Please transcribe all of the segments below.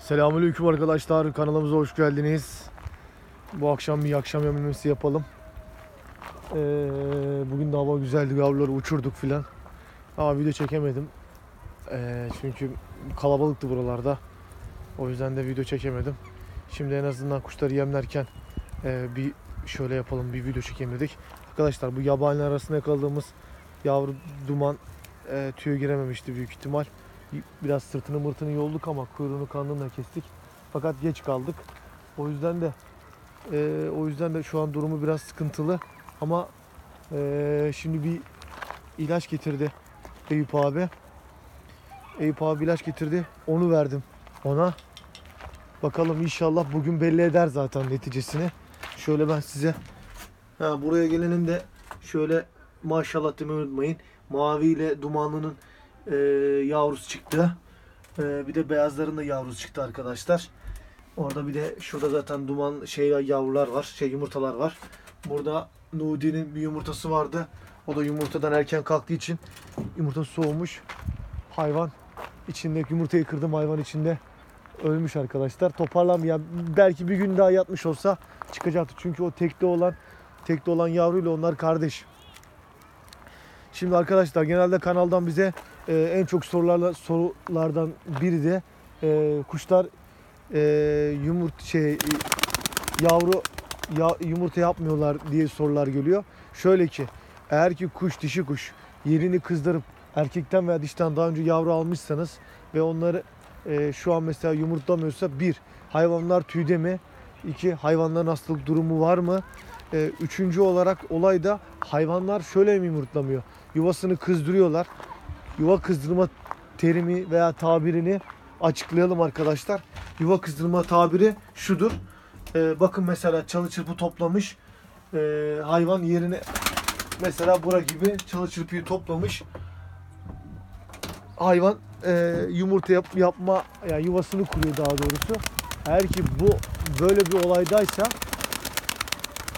Selamünaleyküm arkadaşlar. Kanalımıza hoş geldiniz. Bu akşam bir akşam yemeğimizi yapalım. Ee, bugün de hava güzeldi. Yavruları uçurduk filan. Ama video çekemedim. Ee, çünkü kalabalıktı buralarda. O yüzden de video çekemedim. Şimdi en azından kuşları yemlerken e, bir şöyle yapalım bir video çekeyim dedik. Arkadaşlar bu yabani arasında yakaladığımız yavru duman e, tüye girememişti büyük ihtimal. Biraz sırtını mırtını yolduk ama kuyruğunu kanını da kestik. Fakat geç kaldık. O yüzden de e, o yüzden de şu an durumu biraz sıkıntılı. Ama e, şimdi bir ilaç getirdi Eyüp abi. Eyüp abi ilaç getirdi. Onu verdim ona. Bakalım inşallah bugün belli eder zaten neticesini. Şöyle ben size ha, buraya gelenin de şöyle maşallah demeyi unutmayın. Mavi ile dumanlının e, yavrusu çıktı. E, bir de beyazların da yavrusu çıktı arkadaşlar. Orada bir de şurada zaten duman şey yavrular var, şey yumurtalar var. Burada Nudi'nin bir yumurtası vardı. O da yumurtadan erken kalktığı için yumurta soğumuş. Hayvan içindeki yumurtayı kırdım hayvan içinde ölmüş arkadaşlar. Toparlan ya belki bir gün daha yatmış olsa çıkacaktı. Çünkü o tekte olan tekte olan yavruyla onlar kardeş. Şimdi arkadaşlar genelde kanaldan bize e, en çok sorularla sorulardan biri de e, kuşlar e, yumurt şey yavru ya, yumurta yapmıyorlar diye sorular geliyor. Şöyle ki eğer ki kuş dişi kuş yerini kızdırıp erkekten veya dişten daha önce yavru almışsanız ve onları e, şu an mesela yumurtlamıyorsa bir hayvanlar tüyde mi? İki hayvanların hastalık durumu var mı? E, üçüncü olarak olayda hayvanlar şöyle mi yumurtlamıyor? Yuvasını kızdırıyorlar. Yuva kızdırma terimi veya tabirini açıklayalım arkadaşlar. Yuva kızdırma tabiri şudur. E, bakın mesela çalı çırpı toplamış. E, hayvan yerine mesela bura gibi çalı çırpıyı toplamış. Hayvan e, yumurta yap, yapma yani yuvasını kuruyor daha doğrusu. Eğer ki bu böyle bir olaydaysa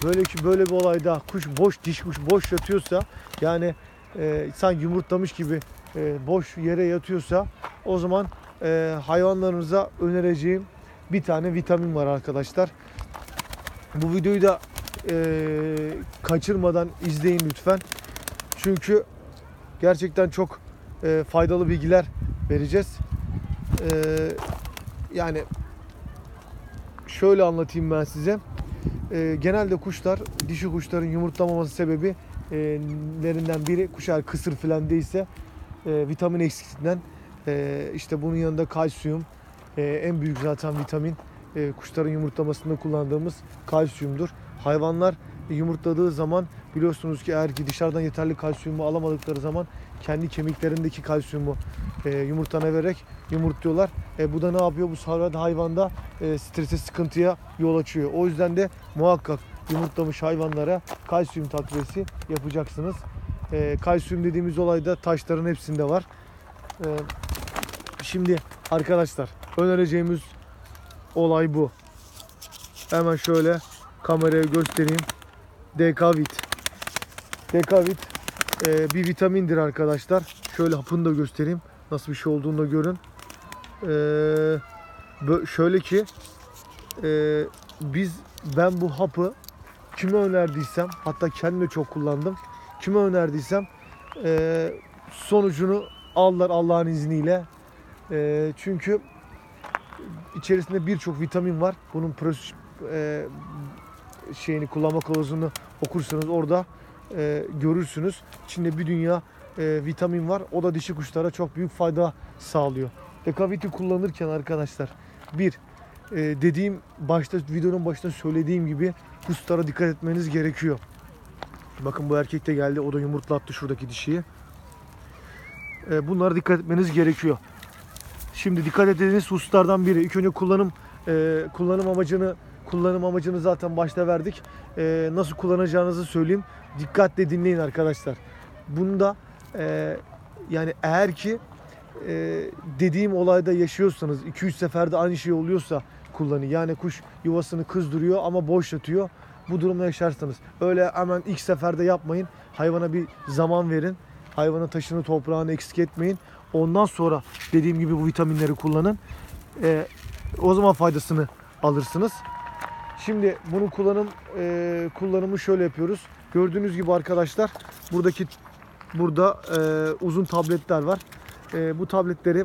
böyle ki böyle bir olayda kuş boş diş kuş boş yatıyorsa yani e, sanki yumurtlamış gibi e, boş yere yatıyorsa o zaman e, hayvanlarınıza önereceğim bir tane vitamin var arkadaşlar. Bu videoyu da e, kaçırmadan izleyin lütfen. Çünkü gerçekten çok e, faydalı bilgiler vereceğiz. E, yani şöyle anlatayım ben size. E, genelde kuşlar, dişi kuşların yumurtlamaması sebebi e, lerinden biri kuş eğer kısır falan değilse e, vitamin eksikliğinden e, işte bunun yanında kalsiyum e, en büyük zaten vitamin e, kuşların yumurtlamasında kullandığımız kalsiyumdur. Hayvanlar yumurtladığı zaman biliyorsunuz ki eğer ki dışarıdan yeterli kalsiyumu alamadıkları zaman kendi kemiklerindeki kalsiyumu e, yumurtana vererek yumurtluyorlar. E, bu da ne yapıyor? Bu de hayvanda e, strese sıkıntıya yol açıyor. O yüzden de muhakkak yumurtlamış hayvanlara kalsiyum takviyesi yapacaksınız. E, kalsiyum dediğimiz olayda taşların hepsinde var. E, şimdi arkadaşlar önereceğimiz olay bu. Hemen şöyle kameraya göstereyim. Dekavit. Dekavit e, bir vitamindir arkadaşlar. Şöyle hapını da göstereyim. Nasıl bir şey olduğunu da görün. E, şöyle ki e, biz ben bu hapı kime önerdiysem hatta kendim çok kullandım. Kime önerdiysem e, sonucunu aldılar Allah'ın izniyle. E, çünkü içerisinde birçok vitamin var. Bunun pros, e, şeyini kullanma kılavuzunu okursanız orada e, görürsünüz. İçinde bir dünya e, vitamin var. O da dişi kuşlara çok büyük fayda sağlıyor. Dekavit'i kullanırken arkadaşlar bir e, dediğim başta videonun başında söylediğim gibi kuşlara dikkat etmeniz gerekiyor. Bakın bu erkek de geldi. O da yumurtlattı şuradaki dişiyi. E, bunlara dikkat etmeniz gerekiyor. Şimdi dikkat edeceğiniz hususlardan biri. İlk önce kullanım e, kullanım amacını kullanım amacını zaten başta verdik. E, nasıl kullanacağınızı söyleyeyim. Dikkatle dinleyin arkadaşlar. Bunda e, yani eğer ki e, dediğim olayda yaşıyorsanız 2-3 seferde aynı şey oluyorsa kullanın. Yani kuş yuvasını kızdırıyor ama boş yatıyor. Bu durumda yaşarsanız öyle hemen ilk seferde yapmayın. Hayvana bir zaman verin. Hayvanın taşını toprağını eksik etmeyin. Ondan sonra dediğim gibi bu vitaminleri kullanın. Ee, O zaman faydasını alırsınız. Şimdi bunun kullanım e, kullanımı şöyle yapıyoruz. Gördüğünüz gibi arkadaşlar buradaki burada e, uzun tabletler var. E, bu tabletleri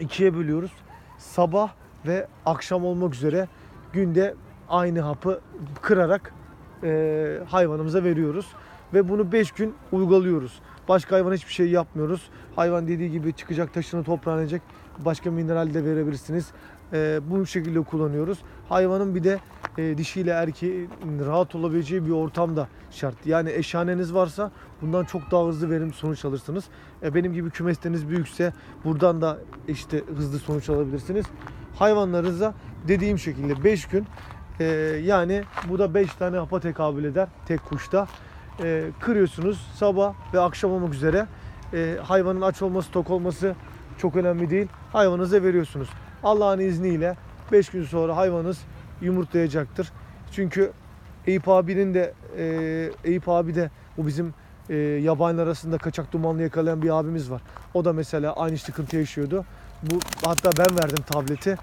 ikiye bölüyoruz. Sabah ve akşam olmak üzere günde aynı hapı kırarak e, hayvanımıza veriyoruz. Ve bunu 5 gün uyguluyoruz. Başka hayvana hiçbir şey yapmıyoruz. Hayvan dediği gibi çıkacak taşını inecek. Başka mineral de verebilirsiniz. E, bu şekilde kullanıyoruz. Hayvanın bir de e, dişiyle erkeğin rahat olabileceği bir ortamda şart. Yani eşhaneniz varsa bundan çok daha hızlı verim sonuç alırsınız. E, benim gibi kümesleriniz büyükse buradan da işte hızlı sonuç alabilirsiniz. Hayvanlarınıza dediğim şekilde 5 gün e, yani bu da 5 tane hapa tekabül eder tek kuşta. E, kırıyorsunuz sabah ve akşam olmak üzere. E, hayvanın aç olması tok olması çok önemli değil. Hayvanınıza veriyorsunuz. Allah'ın izniyle 5 gün sonra hayvanınız yumurtlayacaktır. Çünkü Eyüp abinin de e, Eyüp abi de bu bizim e, yabani arasında kaçak dumanlı yakalayan bir abimiz var. O da mesela aynı sıkıntı yaşıyordu. Bu hatta ben verdim tableti.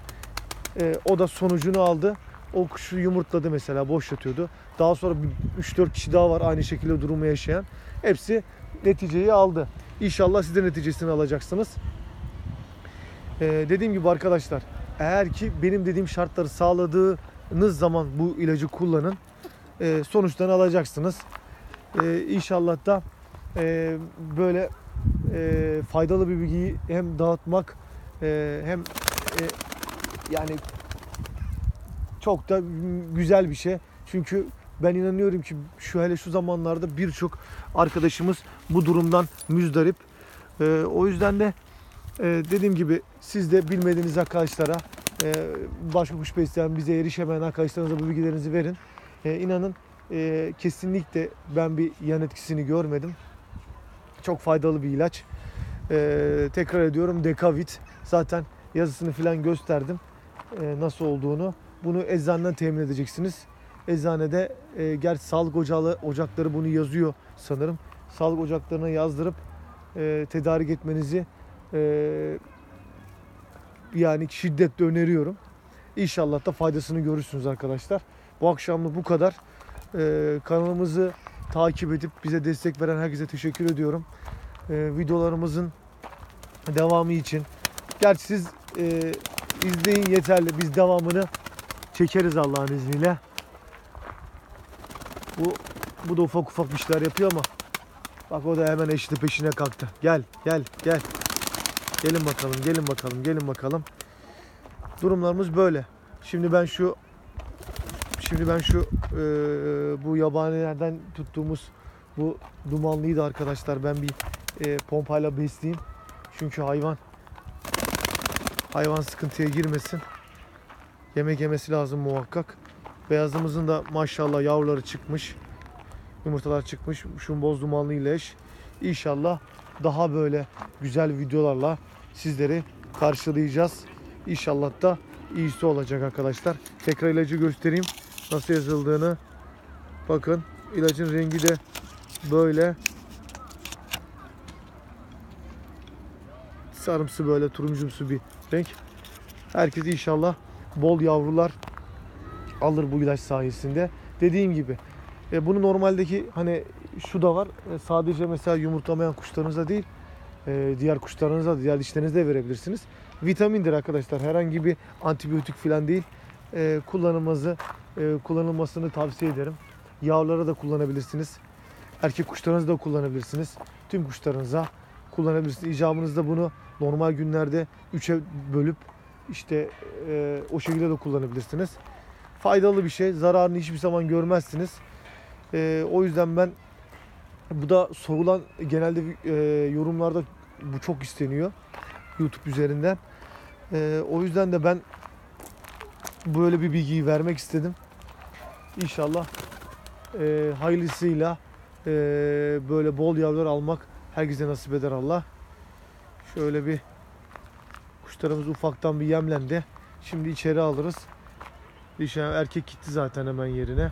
E, o da sonucunu aldı. O kuşu yumurtladı mesela boş yatıyordu. Daha sonra bir 3-4 kişi daha var aynı şekilde durumu yaşayan. Hepsi neticeyi aldı. İnşallah siz de neticesini alacaksınız. Ee, dediğim gibi arkadaşlar eğer ki benim dediğim şartları sağladığınız zaman bu ilacı kullanın. Ee, sonuçlarını alacaksınız. Ee, inşallah da e, böyle e, faydalı bir bilgiyi hem dağıtmak e, hem e, yani çok da güzel bir şey. Çünkü ben inanıyorum ki şu hele şu zamanlarda birçok arkadaşımız bu durumdan müzdarip. Ee, o yüzden de e, dediğim gibi siz de bilmediğiniz arkadaşlara e, başka kuş besleyen bize erişemeyen arkadaşlarınıza bu bilgilerinizi verin. E, inanın e, kesinlikle ben bir yan etkisini görmedim. Çok faydalı bir ilaç. E, tekrar ediyorum Dekavit. Zaten yazısını falan gösterdim. E, nasıl olduğunu. Bunu eczaneden temin edeceksiniz. Eczanede e, gerçi sağlık ocağı, ocakları bunu yazıyor sanırım. Sağlık ocaklarına yazdırıp e, tedarik etmenizi e, yani şiddetle öneriyorum. İnşallah da faydasını görürsünüz arkadaşlar. Bu akşamlık bu kadar. E, kanalımızı takip edip bize destek veren herkese teşekkür ediyorum. E, videolarımızın devamı için. Gerçi siz e, izleyin yeterli. Biz devamını çekeriz Allah'ın izniyle. Bu bu da ufak ufak bir şeyler yapıyor ama bak o da hemen eşini peşine kalktı. Gel, gel, gel. Gelin bakalım, gelin bakalım, gelin bakalım. Durumlarımız böyle. Şimdi ben şu şimdi ben şu e, bu yabanilerden tuttuğumuz bu dumanlıyı da arkadaşlar ben bir e, pompayla besleyeyim. Çünkü hayvan hayvan sıkıntıya girmesin. Yemek yemesi lazım muhakkak. Beyazımızın da maşallah yavruları çıkmış. Yumurtalar çıkmış. Şu boz dumanlı ile eş. İnşallah daha böyle güzel videolarla sizleri karşılayacağız. İnşallah da iyisi olacak arkadaşlar. Tekrar ilacı göstereyim. Nasıl yazıldığını. Bakın ilacın rengi de böyle. Sarımsı böyle turuncumsu bir renk. Herkes inşallah bol yavrular alır bu ilaç sayesinde. Dediğim gibi e, bunu normaldeki hani şu da var. E, sadece mesela yumurtlamayan kuşlarınıza değil e, diğer kuşlarınıza, diğer dişlerinize de verebilirsiniz. Vitamindir arkadaşlar. Herhangi bir antibiyotik falan değil. E, kullanılması, e, kullanılmasını tavsiye ederim. Yavrulara da kullanabilirsiniz. Erkek kuşlarınızda da kullanabilirsiniz. Tüm kuşlarınıza kullanabilirsiniz. İcabınızda bunu normal günlerde 3'e bölüp işte e, o şekilde de kullanabilirsiniz. Faydalı bir şey. Zararını hiçbir zaman görmezsiniz. E, o yüzden ben bu da sorulan genelde e, yorumlarda bu çok isteniyor YouTube üzerinden. E, o yüzden de ben böyle bir bilgiyi vermek istedim. İnşallah e, hayırlısıyla e, böyle bol yavrular almak herkese nasip eder Allah. Şöyle bir kuşlarımız ufaktan bir yemlendi. Şimdi içeri alırız. Dişi erkek gitti zaten hemen yerine.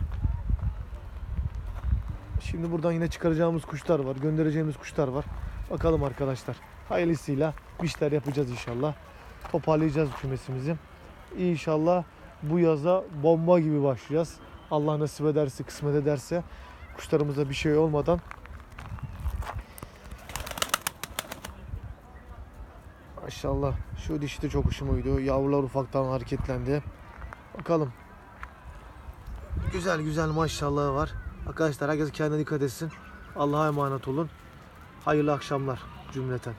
Şimdi buradan yine çıkaracağımız kuşlar var. Göndereceğimiz kuşlar var. Bakalım arkadaşlar. Hayırlısıyla bir işler yapacağız inşallah. Toparlayacağız kümesimizi. İnşallah bu yaza bomba gibi başlayacağız. Allah nasip ederse, kısmet ederse kuşlarımıza bir şey olmadan Maşallah. Şu dişi de çok hoşuma gidiyor. Yavrular ufaktan hareketlendi. Bakalım. Güzel güzel maşallahı var. Arkadaşlar herkes kendine dikkat etsin. Allah'a emanet olun. Hayırlı akşamlar cümleten.